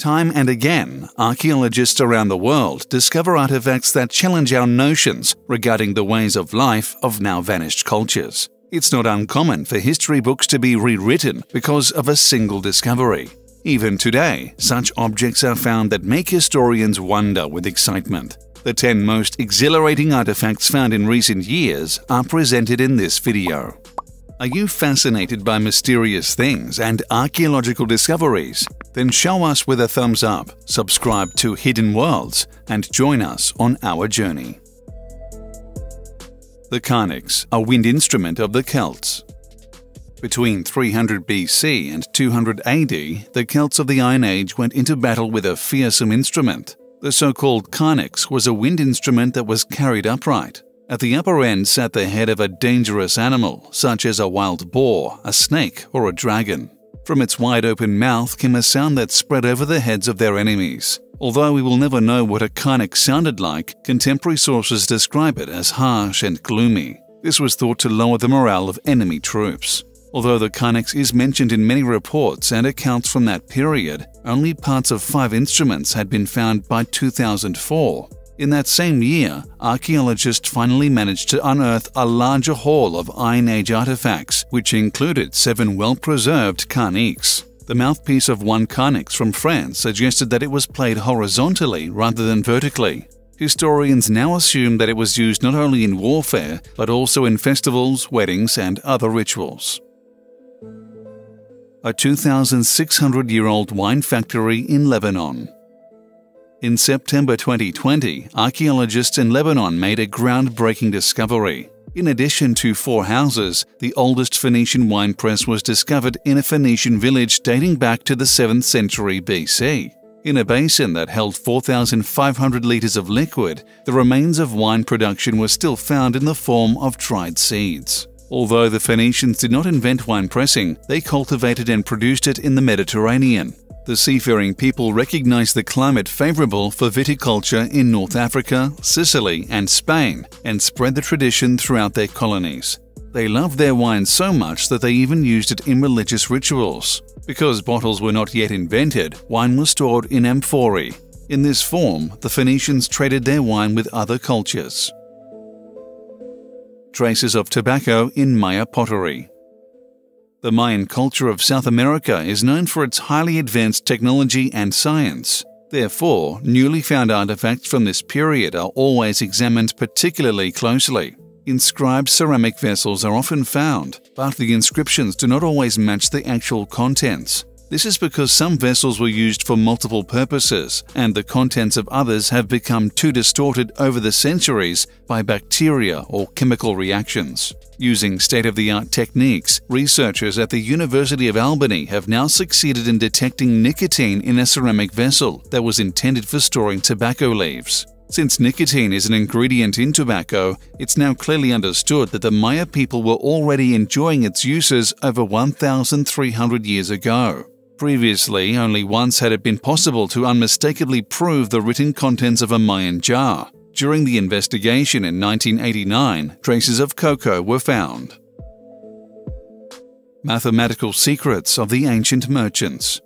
Time and again, archaeologists around the world discover artifacts that challenge our notions regarding the ways of life of now vanished cultures. It's not uncommon for history books to be rewritten because of a single discovery. Even today, such objects are found that make historians wonder with excitement. The 10 most exhilarating artifacts found in recent years are presented in this video. Are you fascinated by mysterious things and archaeological discoveries? Then show us with a thumbs up, subscribe to Hidden Worlds, and join us on our journey. The Carnyx, a wind instrument of the Celts. Between 300 BC and 200 AD, the Celts of the Iron Age went into battle with a fearsome instrument. The so-called Carnyx was a wind instrument that was carried upright. At the upper end sat the head of a dangerous animal, such as a wild boar, a snake, or a dragon. From its wide open mouth came a sound that spread over the heads of their enemies. Although we will never know what a Carnyx sounded like, contemporary sources describe it as harsh and gloomy. This was thought to lower the morale of enemy troops. Although the Carnyx is mentioned in many reports and accounts from that period, only parts of five instruments had been found by 2004. In that same year, archaeologists finally managed to unearth a larger haul of Iron Age artifacts, which included seven well-preserved carnyx. The mouthpiece of one carnyx from France suggested that it was played horizontally rather than vertically. Historians now assume that it was used not only in warfare, but also in festivals, weddings, and other rituals. A 2,600-year-old wine factory in Lebanon in September 2020, archaeologists in Lebanon made a groundbreaking discovery. In addition to four houses, the oldest Phoenician wine press was discovered in a Phoenician village dating back to the 7th century BC. In a basin that held 4,500 litres of liquid, the remains of wine production were still found in the form of dried seeds. Although the Phoenicians did not invent wine pressing, they cultivated and produced it in the Mediterranean. The seafaring people recognized the climate favorable for viticulture in North Africa, Sicily, and Spain and spread the tradition throughout their colonies. They loved their wine so much that they even used it in religious rituals. Because bottles were not yet invented, wine was stored in amphorae. In this form, the Phoenicians traded their wine with other cultures. Traces of tobacco in Maya pottery the Mayan culture of South America is known for its highly advanced technology and science. Therefore, newly found artifacts from this period are always examined particularly closely. Inscribed ceramic vessels are often found, but the inscriptions do not always match the actual contents. This is because some vessels were used for multiple purposes, and the contents of others have become too distorted over the centuries by bacteria or chemical reactions. Using state-of-the-art techniques, researchers at the University of Albany have now succeeded in detecting nicotine in a ceramic vessel that was intended for storing tobacco leaves. Since nicotine is an ingredient in tobacco, it's now clearly understood that the Maya people were already enjoying its uses over 1,300 years ago. Previously, only once had it been possible to unmistakably prove the written contents of a Mayan jar. During the investigation in 1989, traces of cocoa were found. Mathematical Secrets of the Ancient Merchants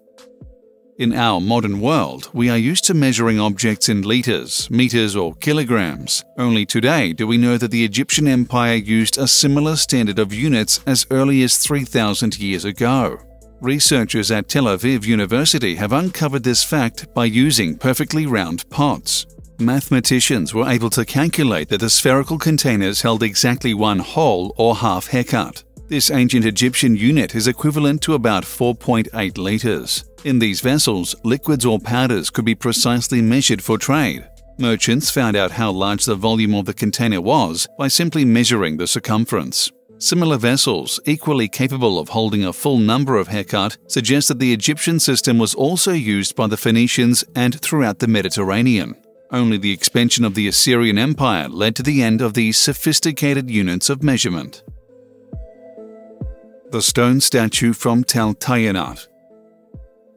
In our modern world, we are used to measuring objects in liters, meters, or kilograms. Only today do we know that the Egyptian Empire used a similar standard of units as early as 3,000 years ago. Researchers at Tel Aviv University have uncovered this fact by using perfectly round pots. Mathematicians were able to calculate that the spherical containers held exactly one whole or half hekat. This ancient Egyptian unit is equivalent to about 4.8 liters. In these vessels, liquids or powders could be precisely measured for trade. Merchants found out how large the volume of the container was by simply measuring the circumference. Similar vessels, equally capable of holding a full number of hekat, suggest that the Egyptian system was also used by the Phoenicians and throughout the Mediterranean. Only the expansion of the Assyrian Empire led to the end of these sophisticated units of measurement. The stone statue from Tel Tayinat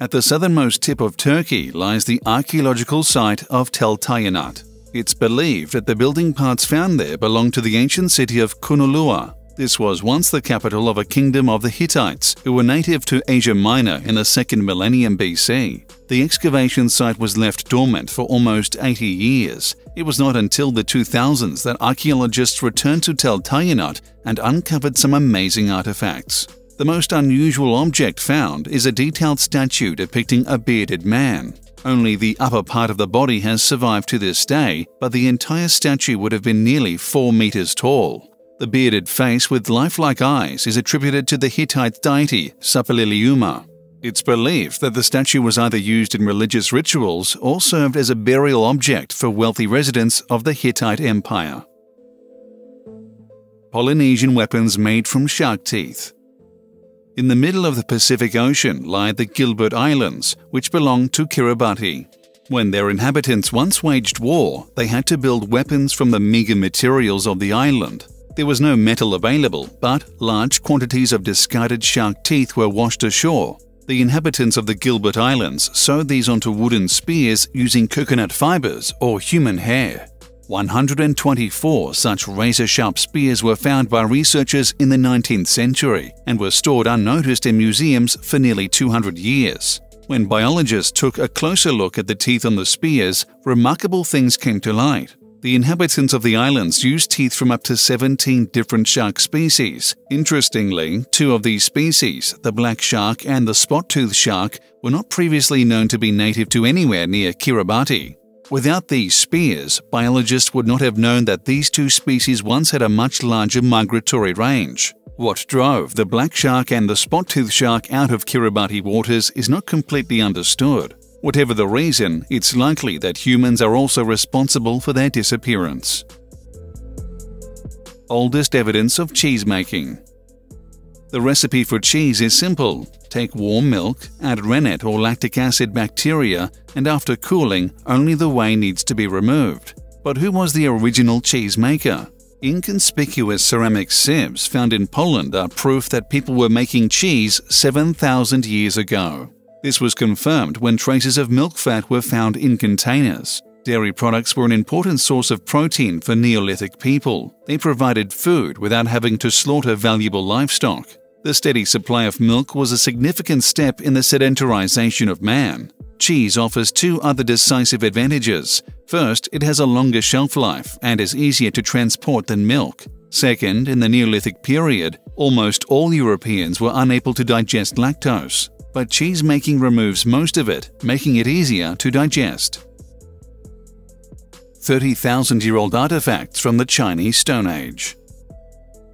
At the southernmost tip of Turkey lies the archaeological site of Tel Tayinat. It's believed that the building parts found there belong to the ancient city of Kunulua, This was once the capital of a kingdom of the Hittites, who were native to Asia Minor in the second millennium BC. The excavation site was left dormant for almost 80 years. It was not until the 2000s that archaeologists returned to Tel Tayinat and uncovered some amazing artifacts. The most unusual object found is a detailed statue depicting a bearded man. Only the upper part of the body has survived to this day, but the entire statue would have been nearly 4 meters tall. The bearded face with lifelike eyes is attributed to the Hittite deity Suppiluliuma. It's believed that the statue was either used in religious rituals or served as a burial object for wealthy residents of the Hittite Empire. Polynesian weapons made from shark teeth. In the middle of the Pacific Ocean lie the Gilbert Islands, which belong to Kiribati. When their inhabitants once waged war, they had to build weapons from the meager materials of the island. There was no metal available, but large quantities of discarded shark teeth were washed ashore. The inhabitants of the Gilbert Islands sewed these onto wooden spears using coconut fibers or human hair. 124 such razor-sharp spears were found by researchers in the 19th century and were stored unnoticed in museums for nearly 200 years. When biologists took a closer look at the teeth on the spears, remarkable things came to light. The inhabitants of the islands used teeth from up to 17 different shark species. Interestingly, two of these species, the black shark and the spot-toothed shark, were not previously known to be native to anywhere near Kiribati. Without these spears, biologists would not have known that these two species once had a much larger migratory range. What drove the black shark and the spot-toothed shark out of Kiribati waters is not completely understood. Whatever the reason, it's likely that humans are also responsible for their disappearance. Oldest evidence of cheese making. The recipe for cheese is simple. Take warm milk, add rennet or lactic acid bacteria, and after cooling, only the whey needs to be removed. But who was the original cheese maker? Inconspicuous ceramic sieves found in Poland are proof that people were making cheese 7,000 years ago. This was confirmed when traces of milk fat were found in containers. Dairy products were an important source of protein for Neolithic people. They provided food without having to slaughter valuable livestock. The steady supply of milk was a significant step in the sedentarization of man. Cheese offers two other decisive advantages. First, it has a longer shelf life and is easier to transport than milk. Second, in the Neolithic period, almost all Europeans were unable to digest lactose, but cheese making removes most of it, making it easier to digest. 30,000 year old artifacts from the Chinese Stone Age.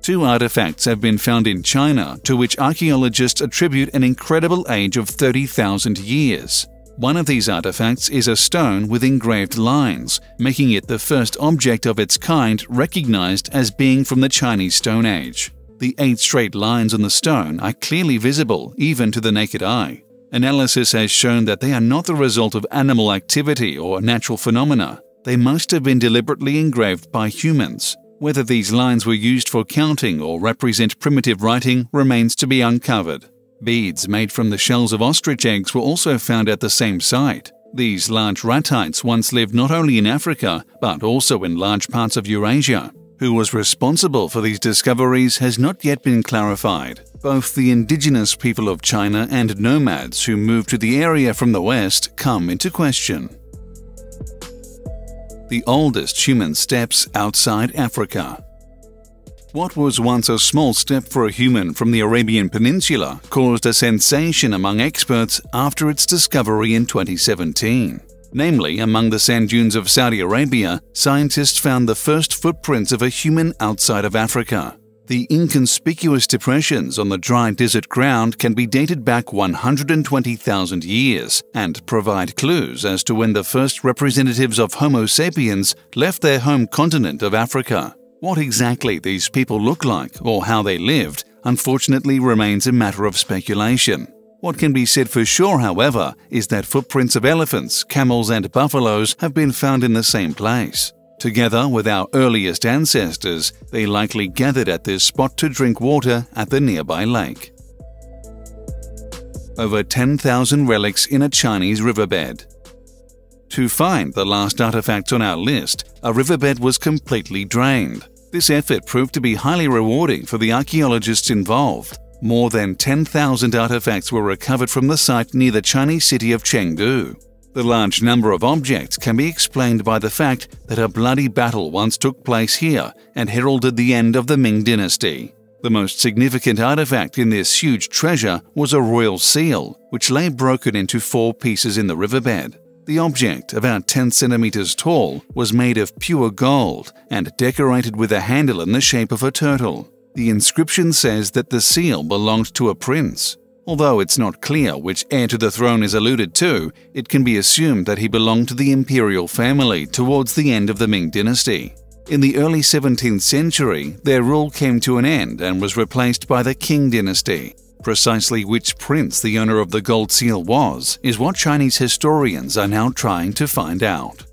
Two artifacts have been found in China to which archaeologists attribute an incredible age of 30,000 years. One of these artifacts is a stone with engraved lines, making it the first object of its kind recognized as being from the Chinese Stone Age. The eight straight lines on the stone are clearly visible even to the naked eye. Analysis has shown that they are not the result of animal activity or natural phenomena, they must have been deliberately engraved by humans. Whether these lines were used for counting or represent primitive writing remains to be uncovered. Beads made from the shells of ostrich eggs were also found at the same site. These large ratites once lived not only in Africa, but also in large parts of Eurasia. Who was responsible for these discoveries has not yet been clarified. Both the indigenous people of China and nomads who moved to the area from the west come into question the oldest human steps outside Africa. What was once a small step for a human from the Arabian Peninsula caused a sensation among experts after its discovery in 2017. Namely, among the sand dunes of Saudi Arabia, scientists found the first footprints of a human outside of Africa. The inconspicuous depressions on the dry desert ground can be dated back 120,000 years and provide clues as to when the first representatives of Homo sapiens left their home continent of Africa. What exactly these people look like or how they lived unfortunately remains a matter of speculation. What can be said for sure, however, is that footprints of elephants, camels, and buffaloes have been found in the same place. Together with our earliest ancestors, they likely gathered at this spot to drink water at the nearby lake. Over 10,000 relics in a Chinese riverbed. To find the last artifacts on our list, a riverbed was completely drained. This effort proved to be highly rewarding for the archaeologists involved. More than 10,000 artifacts were recovered from the site near the Chinese city of Chengdu. The large number of objects can be explained by the fact that a bloody battle once took place here and heralded the end of the Ming dynasty. The most significant artifact in this huge treasure was a royal seal, which lay broken into four pieces in the riverbed. The object, about 10 centimeters tall, was made of pure gold and decorated with a handle in the shape of a turtle. The inscription says that the seal belonged to a prince. Although it's not clear which heir to the throne is alluded to, it can be assumed that he belonged to the imperial family towards the end of the Ming dynasty. In the early 17th century, their rule came to an end and was replaced by the Qing dynasty. Precisely which prince the owner of the gold seal was is what Chinese historians are now trying to find out.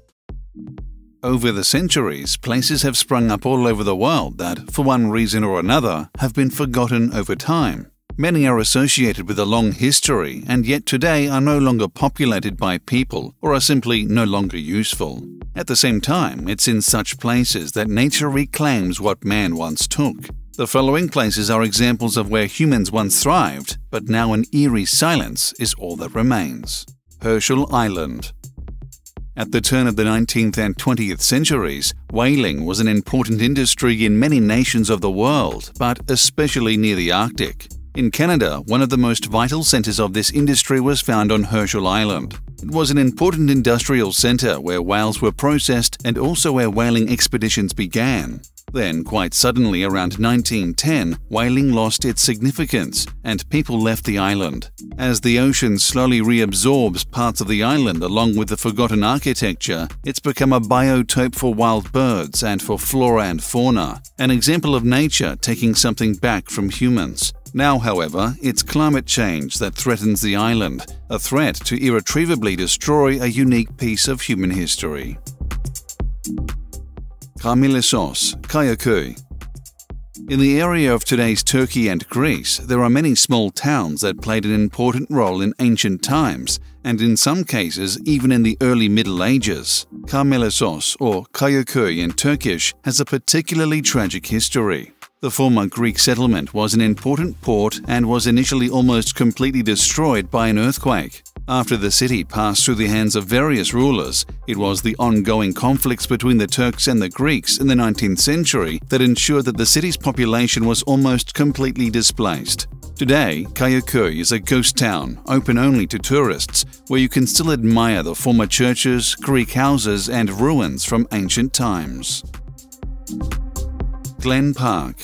Over the centuries, places have sprung up all over the world that, for one reason or another, have been forgotten over time. Many are associated with a long history and yet today are no longer populated by people or are simply no longer useful. At the same time, it's in such places that nature reclaims what man once took. The following places are examples of where humans once thrived, but now an eerie silence is all that remains. Herschel Island At the turn of the 19th and 20th centuries, whaling was an important industry in many nations of the world, but especially near the Arctic. In Canada, one of the most vital centres of this industry was found on Herschel Island. It was an important industrial centre where whales were processed and also where whaling expeditions began. Then, quite suddenly around 1910, whaling lost its significance and people left the island. As the ocean slowly reabsorbs parts of the island along with the forgotten architecture, it's become a biotope for wild birds and for flora and fauna, an example of nature taking something back from humans. Now, however, it's climate change that threatens the island, a threat to irretrievably destroy a unique piece of human history. Karmilisos, Kayaköy. In the area of today's Turkey and Greece, there are many small towns that played an important role in ancient times, and in some cases even in the early Middle Ages. Karmilisos, or Kayaköy in Turkish, has a particularly tragic history. The former Greek settlement was an important port and was initially almost completely destroyed by an earthquake. After the city passed through the hands of various rulers, it was the ongoing conflicts between the Turks and the Greeks in the 19th century that ensured that the city's population was almost completely displaced. Today, Kayaköy is a ghost town, open only to tourists, where you can still admire the former churches, Greek houses, and ruins from ancient times. Glehn Park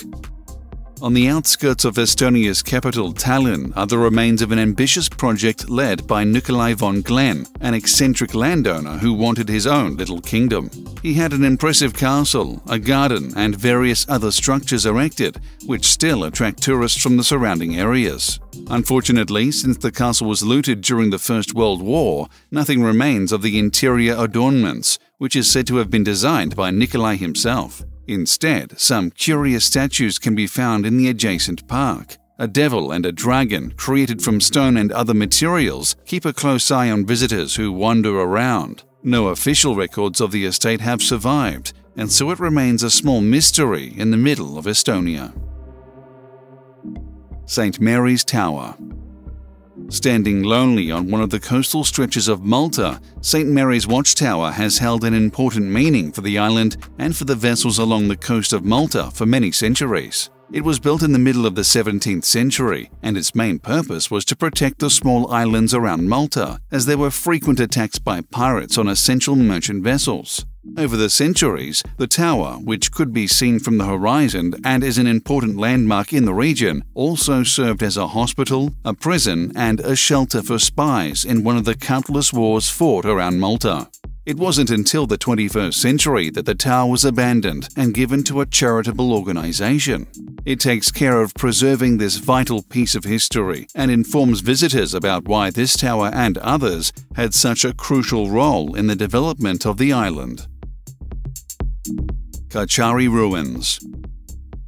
on the outskirts of Estonia's capital, Tallinn, are the remains of an ambitious project led by Nikolai von Glehn, an eccentric landowner who wanted his own little kingdom. He had an impressive castle, a garden, and various other structures erected, which still attract tourists from the surrounding areas. Unfortunately, since the castle was looted during the First World War, nothing remains of the interior adornments, which is said to have been designed by Nikolai himself. Instead, some curious statues can be found in the adjacent park. A devil and a dragon, created from stone and other materials, keep a close eye on visitors who wander around. No official records of the estate have survived, and so it remains a small mystery in the middle of Estonia. St. Mary's Tower Standing lonely on one of the coastal stretches of Malta, St. Mary's Watchtower has held an important meaning for the island and for the vessels along the coast of Malta for many centuries. It was built in the middle of the 17th century, and its main purpose was to protect the small islands around Malta, as there were frequent attacks by pirates on essential merchant vessels. Over the centuries, the tower, which could be seen from the horizon and is an important landmark in the region, also served as a hospital, a prison, and a shelter for spies in one of the countless wars fought around Malta. It wasn't until the 21st century that the tower was abandoned and given to a charitable organization. It takes care of preserving this vital piece of history and informs visitors about why this tower and others had such a crucial role in the development of the island. Kachari Ruins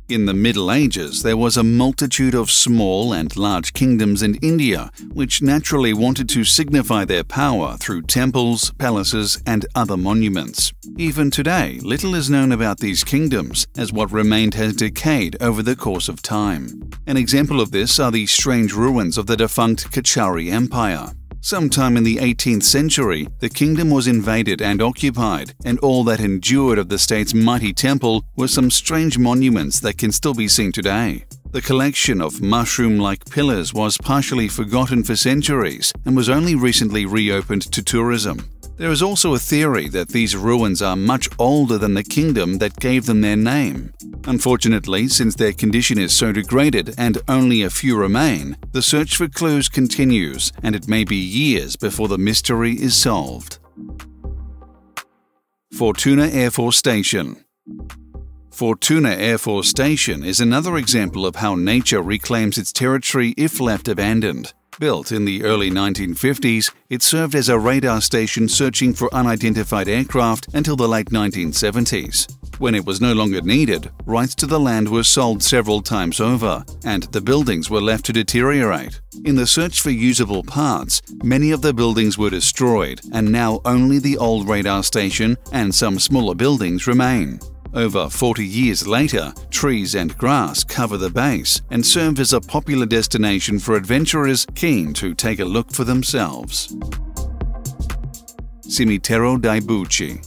In the Middle Ages, there was a multitude of small and large kingdoms in India which naturally wanted to signify their power through temples, palaces, and other monuments. Even today, little is known about these kingdoms, as what remained has decayed over the course of time. An example of this are the strange ruins of the defunct Kachari Empire. Sometime in the 18th century, the kingdom was invaded and occupied, and all that endured of the state's mighty temple were some strange monuments that can still be seen today. The collection of mushroom-like pillars was partially forgotten for centuries and was only recently reopened to tourism. There is also a theory that these ruins are much older than the kingdom that gave them their name. Unfortunately, since their condition is so degraded and only a few remain, the search for clues continues and it may be years before the mystery is solved. Fortuna Air Force Station Fortuna Air Force Station is another example of how nature reclaims its territory if left abandoned. Built in the early 1950s, it served as a radar station searching for unidentified aircraft until the late 1970s. When it was no longer needed, rights to the land were sold several times over, and the buildings were left to deteriorate. In the search for usable parts, many of the buildings were destroyed, and now only the old radar station and some smaller buildings remain. Over 40 years later, trees and grass cover the base and serve as a popular destination for adventurers keen to take a look for themselves. Cimitero dei Burci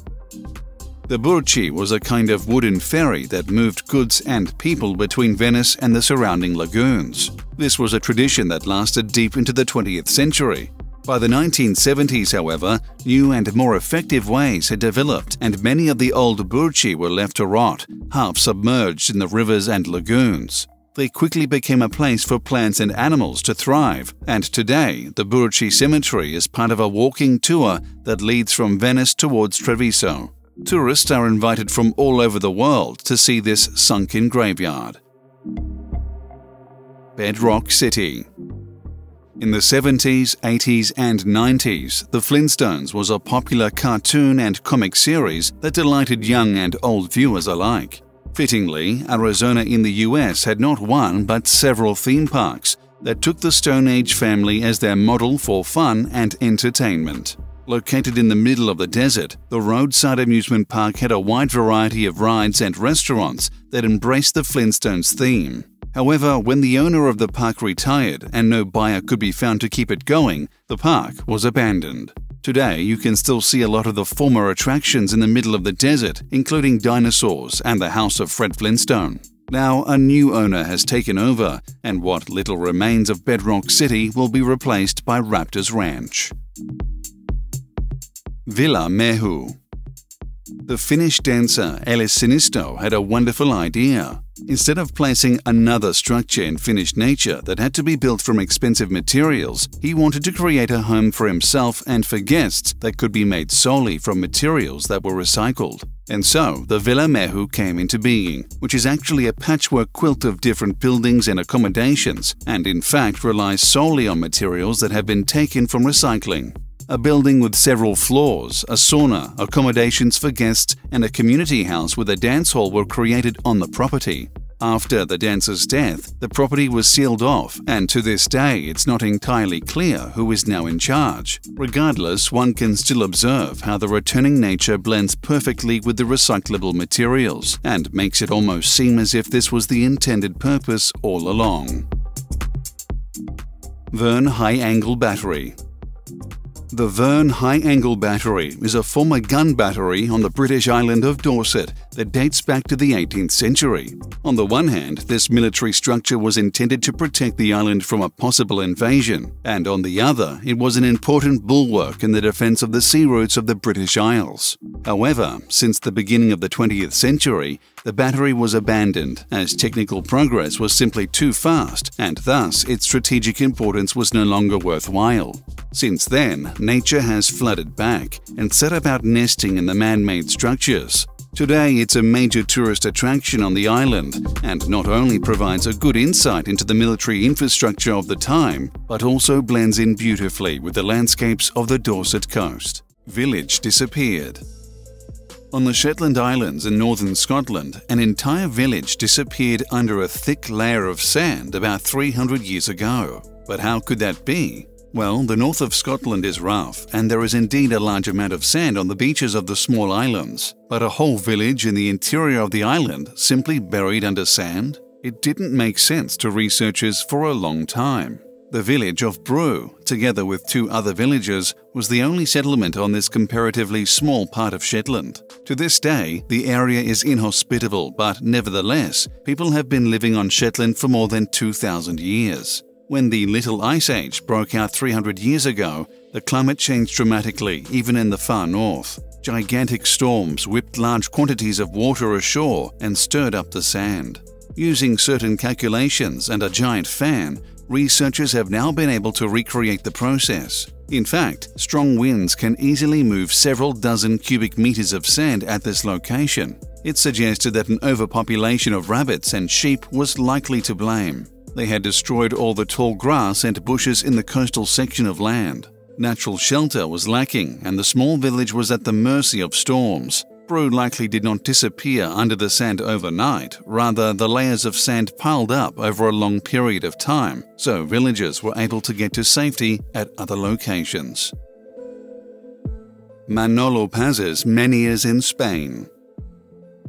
The Burci was a kind of wooden ferry that moved goods and people between Venice and the surrounding lagoons. This was a tradition that lasted deep into the 20th century, by the 1970s, however, new and more effective ways had developed and many of the old burci were left to rot, half submerged in the rivers and lagoons. They quickly became a place for plants and animals to thrive, and today the Burci Cemetery is part of a walking tour that leads from Venice towards Treviso. Tourists are invited from all over the world to see this sunken graveyard. Bedrock City in the 70s, 80s, and 90s, The Flintstones was a popular cartoon and comic series that delighted young and old viewers alike. Fittingly, Arizona in the US had not one but several theme parks that took the Stone Age family as their model for fun and entertainment. Located in the middle of the desert, the roadside amusement park had a wide variety of rides and restaurants that embraced the Flintstones theme. However, when the owner of the park retired and no buyer could be found to keep it going, the park was abandoned. Today, you can still see a lot of the former attractions in the middle of the desert, including dinosaurs and the house of Fred Flintstone. Now, a new owner has taken over, and what little remains of Bedrock City will be replaced by Raptors Ranch. Villa Mehu The Finnish dancer Elis Sinistö had a wonderful idea. Instead of placing another structure in Finnish nature that had to be built from expensive materials, he wanted to create a home for himself and for guests that could be made solely from materials that were recycled. And so, the Villa Mehu came into being, which is actually a patchwork quilt of different buildings and accommodations, and in fact relies solely on materials that have been taken from recycling. A building with several floors, a sauna, accommodations for guests, and a community house with a dance hall were created on the property. After the dancer's death, the property was sealed off, and to this day it's not entirely clear who is now in charge. Regardless, one can still observe how the returning nature blends perfectly with the recyclable materials and makes it almost seem as if this was the intended purpose all along. Verne High Angle Battery the Verne High Angle Battery is a former gun battery on the British island of Dorset that dates back to the 18th century. On the one hand, this military structure was intended to protect the island from a possible invasion, and on the other, it was an important bulwark in the defense of the sea routes of the British Isles. However, since the beginning of the 20th century, the battery was abandoned as technical progress was simply too fast, and thus its strategic importance was no longer worthwhile. Since then, nature has flooded back and set about nesting in the man-made structures. Today, it's a major tourist attraction on the island and not only provides a good insight into the military infrastructure of the time, but also blends in beautifully with the landscapes of the Dorset coast. Village disappeared. On the Shetland Islands in northern Scotland, an entire village disappeared under a thick layer of sand about 300 years ago. But how could that be? Well, the north of Scotland is rough, and there is indeed a large amount of sand on the beaches of the small islands. But a whole village in the interior of the island simply buried under sand? It didn't make sense to researchers for a long time. The village of Broo, together with two other villages, was the only settlement on this comparatively small part of Shetland. To this day, the area is inhospitable, but nevertheless, people have been living on Shetland for more than 2,000 years. When the Little Ice Age broke out 300 years ago, the climate changed dramatically, even in the far north. Gigantic storms whipped large quantities of water ashore and stirred up the sand. Using certain calculations and a giant fan, researchers have now been able to recreate the process. In fact, strong winds can easily move several dozen cubic meters of sand at this location. It suggested that an overpopulation of rabbits and sheep was likely to blame. They had destroyed all the tall grass and bushes in the coastal section of land. Natural shelter was lacking, and the small village was at the mercy of storms. Broo likely did not disappear under the sand overnight, rather, the layers of sand piled up over a long period of time, so villagers were able to get to safety at other locations. Manolo Paz's Menhirs in Spain.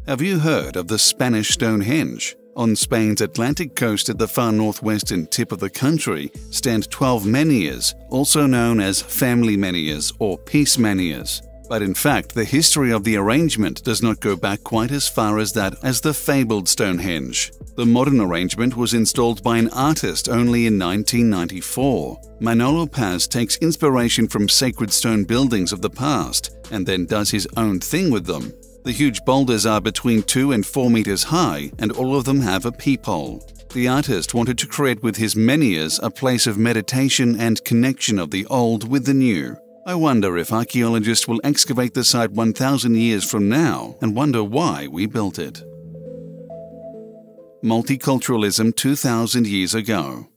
Have you heard of the Spanish Stonehenge? On Spain's Atlantic coast at the far northwestern tip of the country stand 12 menhirs, also known as family menhirs or peace menhirs. But in fact, the history of the arrangement does not go back quite as far as that as the fabled Stonehenge. The modern arrangement was installed by an artist only in 1994. Manolo Paz takes inspiration from sacred stone buildings of the past and then does his own thing with them. The huge boulders are between 2 and 4 meters high and all of them have a peephole. The artist wanted to create with his menhirs a place of meditation and connection of the old with the new. I wonder if archaeologists will excavate the site 1,000 years from now and wonder why we built it. Multiculturalism 2,000 years ago.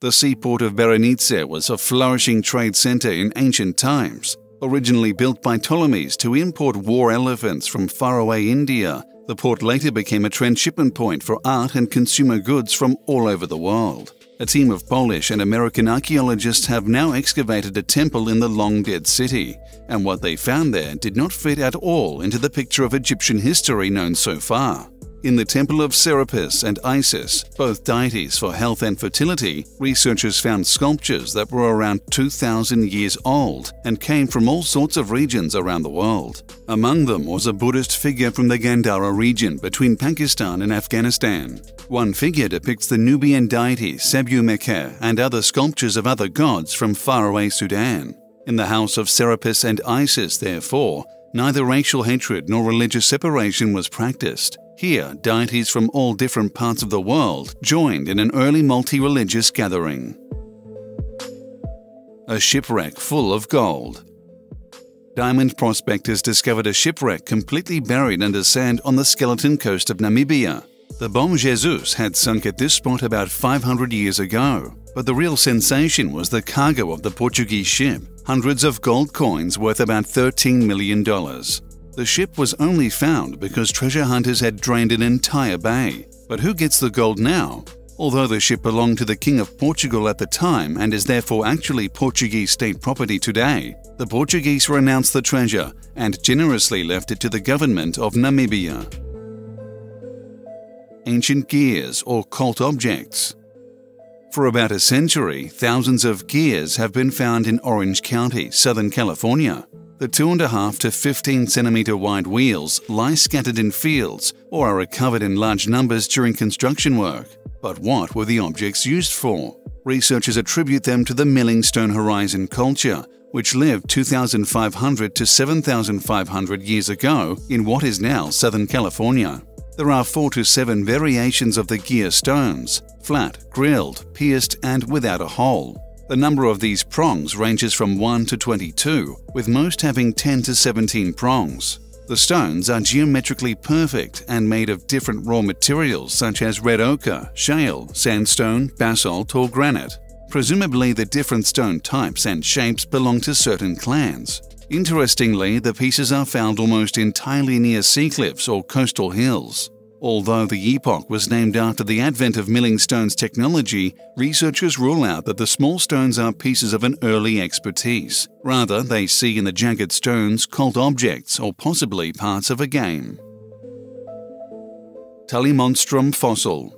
The seaport of Berenice was a flourishing trade center in ancient times. Originally built by Ptolemies to import war elephants from faraway India, the port later became a transshipment point for art and consumer goods from all over the world. A team of Polish and American archaeologists have now excavated a temple in the long dead city, and what they found there did not fit at all into the picture of Egyptian history known so far. In the temple of Serapis and Isis, both deities for health and fertility, researchers found sculptures that were around 2,000 years old and came from all sorts of regions around the world. Among them was a Buddhist figure from the Gandhara region between Pakistan and Afghanistan. One figure depicts the Nubian deity Sebu and other sculptures of other gods from faraway Sudan. In the house of Serapis and Isis, therefore, neither racial hatred nor religious separation was practiced. Here, deities from all different parts of the world joined in an early multi-religious gathering. A shipwreck full of gold. Diamond prospectors discovered a shipwreck completely buried under sand on the skeleton coast of Namibia. The Bom Jesus had sunk at this spot about 500 years ago, but the real sensation was the cargo of the Portuguese ship, hundreds of gold coins worth about $13 million. The ship was only found because treasure hunters had drained an entire bay. But who gets the gold now? Although the ship belonged to the King of Portugal at the time and is therefore actually Portuguese state property today, the Portuguese renounced the treasure and generously left it to the government of Namibia. Ancient gears or cult objects. For about a century, thousands of gears have been found in Orange County, Southern California. The 2.5 to 15 centimeter wide wheels lie scattered in fields or are recovered in large numbers during construction work. But what were the objects used for? Researchers attribute them to the Millingstone Horizon culture, which lived 2,500 to 7,500 years ago in what is now Southern California. There are four to seven variations of the gear stones flat, grilled, pierced, and without a hole. The number of these prongs ranges from 1 to 22, with most having 10 to 17 prongs. The stones are geometrically perfect and made of different raw materials such as red ochre, shale, sandstone, basalt, or granite. Presumably, the different stone types and shapes belong to certain clans. Interestingly, the pieces are found almost entirely near sea cliffs or coastal hills. Although the epoch was named after the advent of milling stones technology, researchers rule out that the small stones are pieces of an early expertise. Rather, they see in the jagged stones cult objects or possibly parts of a game. Tullymonstrum fossil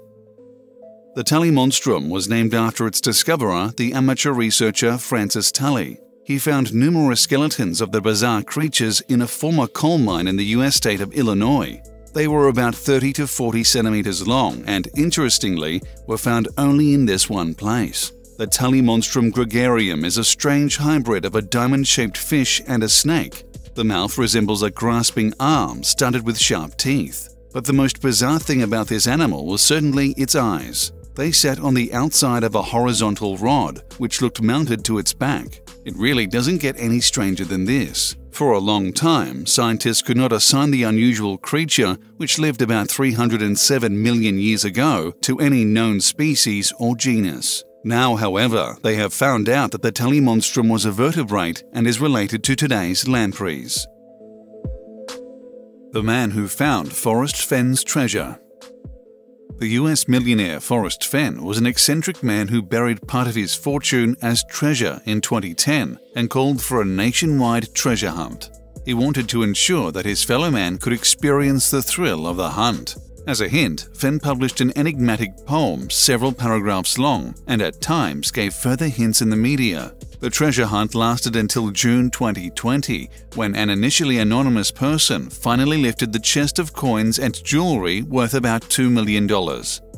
The Tullymonstrum was named after its discoverer, the amateur researcher Francis Tully. He found numerous skeletons of the bizarre creatures in a former coal mine in the US state of Illinois. They were about 30 to 40 centimeters long and, interestingly, were found only in this one place. The Tullymonstrum gregarium is a strange hybrid of a diamond-shaped fish and a snake. The mouth resembles a grasping arm studded with sharp teeth. But the most bizarre thing about this animal was certainly its eyes. They sat on the outside of a horizontal rod, which looked mounted to its back. It really doesn't get any stranger than this. For a long time, scientists could not assign the unusual creature, which lived about 307 million years ago, to any known species or genus. Now, however, they have found out that the Tullymonstrum was a vertebrate and is related to today's lampreys. The man who found Forrest Fenn's treasure the US millionaire Forrest Fenn was an eccentric man who buried part of his fortune as treasure in 2010 and called for a nationwide treasure hunt. He wanted to ensure that his fellow man could experience the thrill of the hunt. As a hint, Fenn published an enigmatic poem several paragraphs long and at times gave further hints in the media. The treasure hunt lasted until June 2020, when an initially anonymous person finally lifted the chest of coins and jewelry worth about $2 million.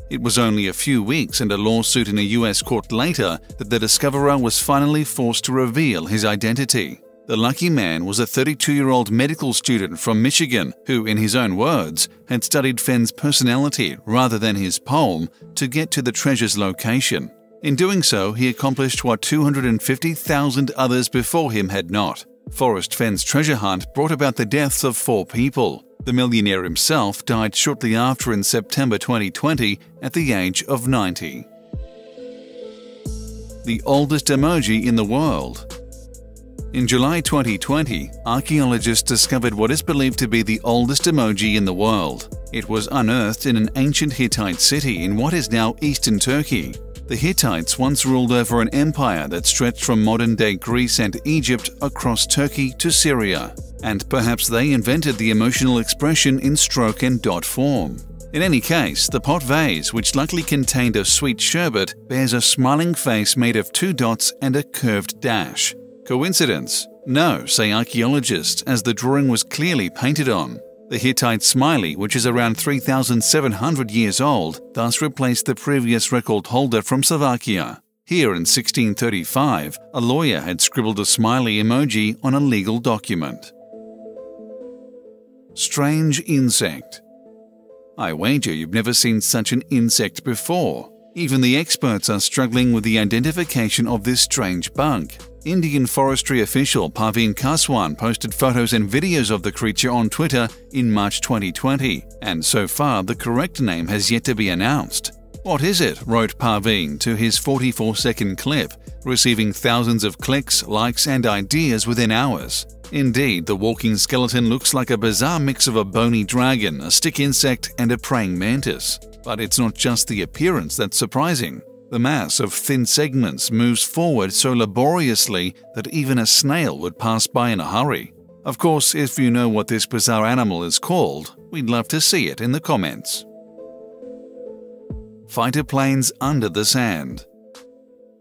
It was only a few weeks and a lawsuit in a US court later that the discoverer was finally forced to reveal his identity. The lucky man was a 32 year old medical student from Michigan who, in his own words, had studied Fenn's personality rather than his poem to get to the treasure's location. In doing so, he accomplished what 250,000 others before him had not. Forrest Fenn's treasure hunt brought about the deaths of four people. The millionaire himself died shortly after in September 2020 at the age of 90. The oldest emoji in the world in July 2020, archaeologists discovered what is believed to be the oldest emoji in the world. It was unearthed in an ancient Hittite city in what is now eastern Turkey. The Hittites once ruled over an empire that stretched from modern-day Greece and Egypt across Turkey to Syria, and perhaps they invented the emotional expression in stroke and dot form. In any case, the pot vase, which likely contained a sweet sherbet, bears a smiling face made of two dots and a curved dash. Coincidence? No, say archaeologists, as the drawing was clearly painted on. The Hittite smiley, which is around 3,700 years old, thus replaced the previous record holder from Slovakia. Here in 1635, a lawyer had scribbled a smiley emoji on a legal document. Strange insect. I wager you've never seen such an insect before. Even the experts are struggling with the identification of this strange bug. Indian forestry official Parveen Kaswan posted photos and videos of the creature on Twitter in March 2020, and so far the correct name has yet to be announced. What is it? wrote Parveen to his 44 second clip, receiving thousands of clicks, likes, and ideas within hours. Indeed, the walking skeleton looks like a bizarre mix of a bony dragon, a stick insect, and a praying mantis. But it's not just the appearance that's surprising. The mass of thin segments moves forward so laboriously that even a snail would pass by in a hurry. Of course, if you know what this bizarre animal is called, we'd love to see it in the comments. Fighter planes under the sand.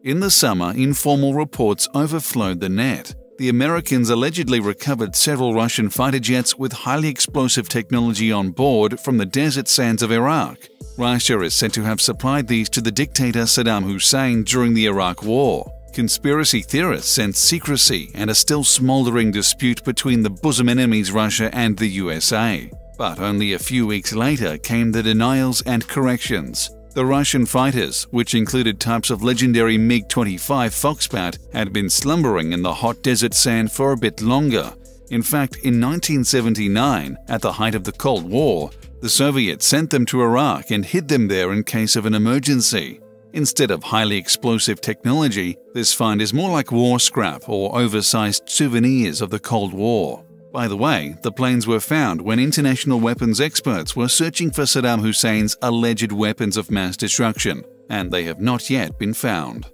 In the summer, informal reports overflowed the net. The Americans allegedly recovered several Russian fighter jets with highly explosive technology on board from the desert sands of Iraq. Russia is said to have supplied these to the dictator Saddam Hussein during the Iraq War. Conspiracy theorists sense secrecy and a still smoldering dispute between the bosom enemies Russia and the USA. But only a few weeks later came the denials and corrections. The Russian fighters, which included types of legendary MiG-25 Foxbat, had been slumbering in the hot desert sand for a bit longer. In fact, in 1979, at the height of the Cold War, the Soviets sent them to Iraq and hid them there in case of an emergency. Instead of highly explosive technology, this find is more like war scrap or oversized souvenirs of the Cold War. By the way, the planes were found when international weapons experts were searching for Saddam Hussein's alleged weapons of mass destruction, and they have not yet been found.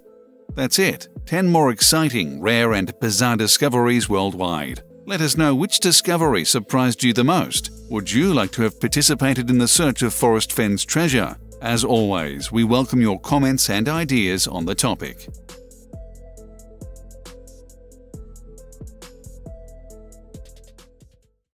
That's it 10 more exciting, rare, and bizarre discoveries worldwide. Let us know which discovery surprised you the most. Would you like to have participated in the search of Forrest Fenn's treasure? As always, we welcome your comments and ideas on the topic.